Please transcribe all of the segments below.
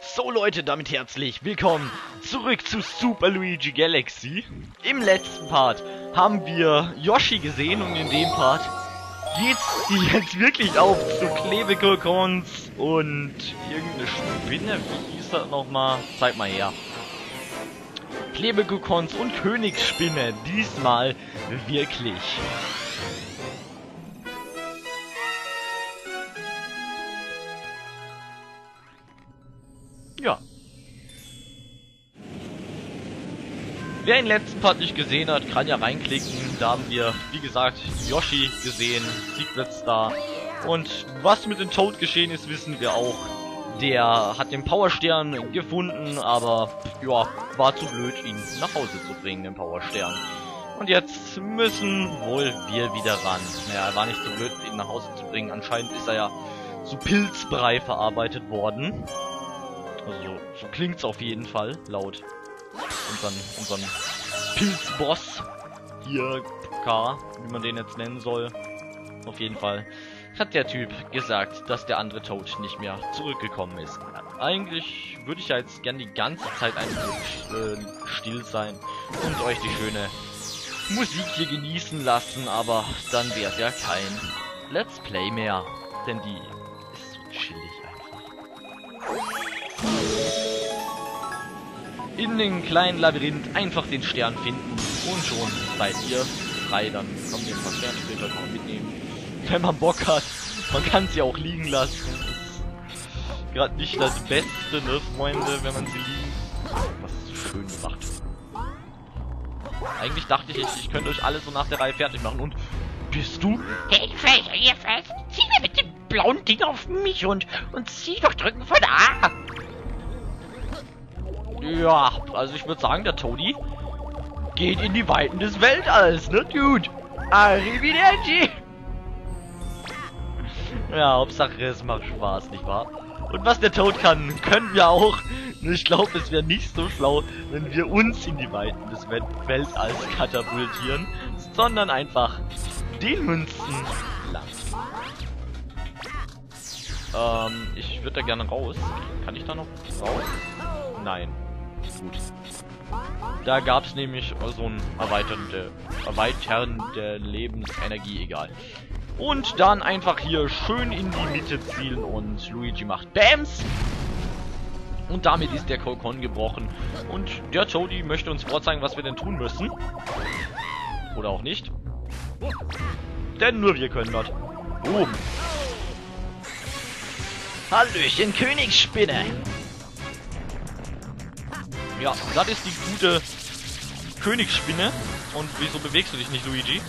So Leute, damit herzlich willkommen zurück zu Super Luigi Galaxy. Im letzten Part haben wir Yoshi gesehen und in dem Part geht's jetzt wirklich auf zu Klebekokons und irgendeine Spinne. Wie hieß das nochmal? Zeig mal her. Klebekokons und Königsspinne. Diesmal wirklich. Ja. Wer den letzten Part nicht gesehen hat, kann ja reinklicken. Da haben wir, wie gesagt, Yoshi gesehen, Secret Star. Und was mit dem Toad geschehen ist, wissen wir auch. Der hat den Powerstern gefunden, aber ja, war zu blöd, ihn nach Hause zu bringen, den Powerstern. Und jetzt müssen wohl wir wieder ran. Naja, er war nicht so blöd, ihn nach Hause zu bringen. Anscheinend ist er ja zu Pilzbrei verarbeitet worden. Also so, so klingt's auf jeden Fall, laut unseren, unseren Pilzboss. Hier, K, wie man den jetzt nennen soll. Auf jeden Fall hat der Typ gesagt, dass der andere Toad nicht mehr zurückgekommen ist. Eigentlich würde ich ja jetzt gern die ganze Zeit einfach äh, still sein und euch die schöne Musik hier genießen lassen, aber dann wäre es ja kein Let's Play mehr. Denn die ist so chillig in den kleinen Labyrinth einfach den Stern finden und schon seid ihr frei. Dann kommt ihr ein paar Sterne später kann mitnehmen. Wenn man Bock hat. Man kann sie auch liegen lassen. Gerade nicht das Beste, ne, Freunde, wenn man sie liegen. Was schön gemacht. Eigentlich dachte ich, ich könnte euch alles so nach der Reihe fertig machen. Und bist du? Hey, Fächer, ihr Fest, zieh mir mit dem blauen Ding auf mich und, und zieh doch drücken von A. Ja, also ich würde sagen, der Tony geht in die Weiten des Weltalls, ne, Dude? Arrivederci! Ja, Hauptsache es macht Spaß, nicht wahr? Und was der Toad kann, können wir auch. Ich glaube, es wäre nicht so schlau, wenn wir uns in die Weiten des Weltalls katapultieren, sondern einfach den Münzen lang. Ähm, ich würde da gerne raus. Kann ich da noch raus? Nein. Gut. Da gab es nämlich so ein erweiternde, erweiternde Lebensenergie, egal. Und dann einfach hier schön in die Mitte zielen und Luigi macht BAMS! Und damit ist der Kokon gebrochen. Und der Toady möchte uns vorzeigen, was wir denn tun müssen. Oder auch nicht. Denn nur wir können dort. Boom. Hallöchen, Königsspinne! Ja, das ist die gute Königsspinne. Und wieso bewegst du dich nicht, Luigi?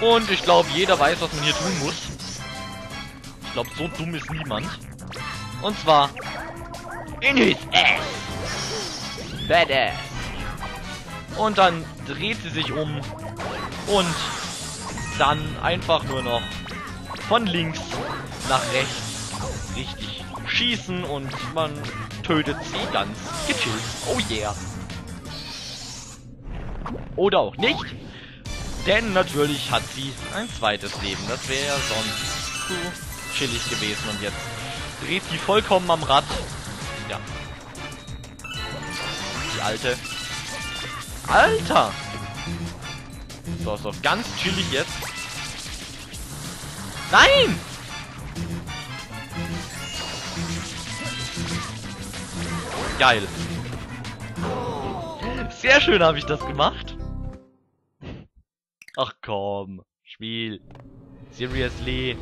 Und ich glaube, jeder weiß, was man hier tun muss. Ich glaube, so dumm ist niemand. Und zwar... In his ass! Badass! Und dann dreht sie sich um. Und dann einfach nur noch von links nach rechts richtig schießen und man tötet sie ganz gechillt. Oh yeah. Oder auch nicht. Denn natürlich hat sie ein zweites Leben. Das wäre ja sonst zu chillig gewesen. Und jetzt dreht sie vollkommen am Rad. Ja. Die alte. Alter! So, so, ganz chillig jetzt. Nein! Geil. Sehr schön habe ich das gemacht. Ach komm, Spiel. Seriously.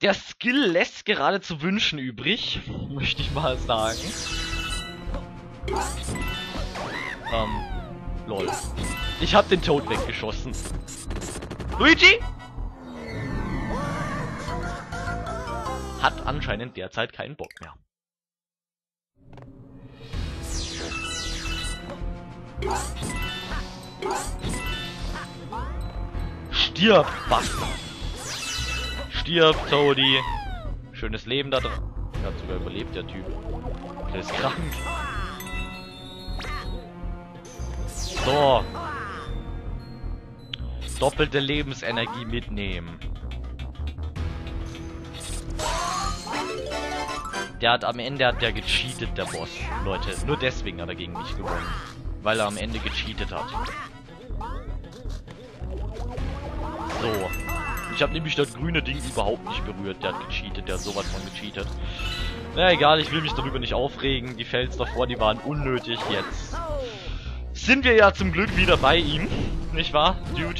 Der Skill lässt gerade zu wünschen übrig, möchte ich mal sagen. Ähm, lol. Ich hab den Toad weggeschossen. Luigi? Hat anscheinend derzeit keinen Bock mehr. Stirb, Bastard! Stirb, Toadie! Schönes Leben da drin. Er hat sogar überlebt, der Typ. Der ist krank. So. Doppelte Lebensenergie mitnehmen. Der hat am Ende hat der gecheatet, der Boss. Leute, nur deswegen hat er gegen mich gewonnen. Weil er am Ende gecheatet hat. So. Ich habe nämlich das grüne Ding überhaupt nicht berührt. Der hat gecheatet, der hat sowas von gecheatet. Na egal, ich will mich darüber nicht aufregen. Die Fails davor, die waren unnötig. Jetzt sind wir ja zum Glück wieder bei ihm. Nicht wahr, Dude?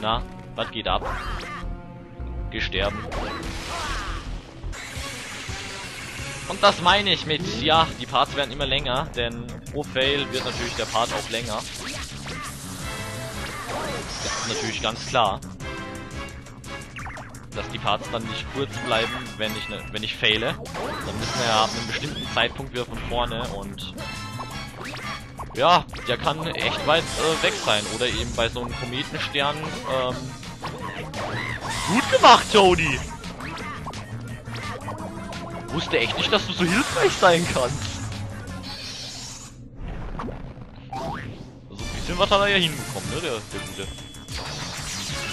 Na, was geht ab? Gesterben. Und das meine ich mit, ja, die Parts werden immer länger, denn pro Fail wird natürlich der Part auch länger. Das ist natürlich ganz klar. Dass die Parts dann nicht kurz bleiben, wenn ich ne, wenn ich faile. Dann müssen wir ja ab einem bestimmten Zeitpunkt wieder von vorne und ja, der kann echt weit äh, weg sein. Oder eben bei so einem Kometenstern. Ähm, gut gemacht, Tony! Wusste echt nicht, dass du so hilfreich sein kannst. Also ein bisschen was hat er ja hinbekommen, ne, der, der Gute.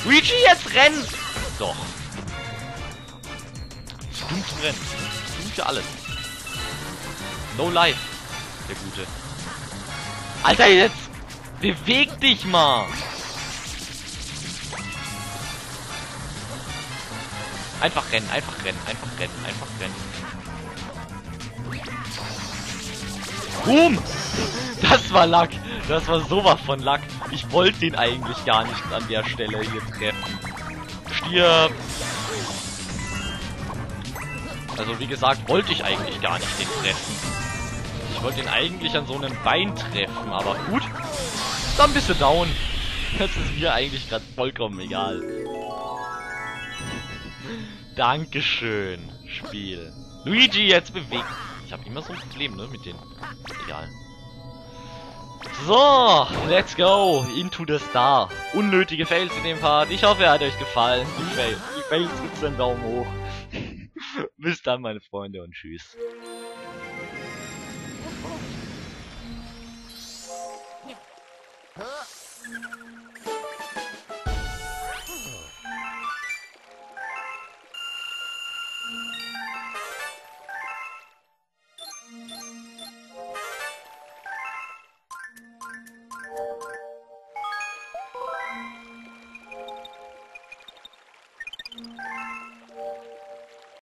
Luigi, jetzt renn! Doch. Zum Rennen. Dumm für alles. No life. Der Gute. Alter, jetzt! Beweg dich mal! Einfach rennen, einfach rennen, einfach rennen, einfach rennen. Boom! Das war Lack. Das war sowas von Lack. Ich wollte den eigentlich gar nicht an der Stelle hier treffen. Stirb! Also wie gesagt, wollte ich eigentlich gar nicht den treffen. Ich wollte ihn eigentlich an so einem Bein treffen, aber gut. Dann bist du down. Das ist mir eigentlich gerade vollkommen egal. Dankeschön, Spiel. Luigi, jetzt bewegt ich habe immer so ein Problem, ne, mit denen. Egal. So, let's go into the star. Unnötige Fails in dem Part. Ich hoffe, er hat euch gefallen. Die Fails, die Fails gibt's einen Daumen hoch. Bis dann, meine Freunde, und tschüss.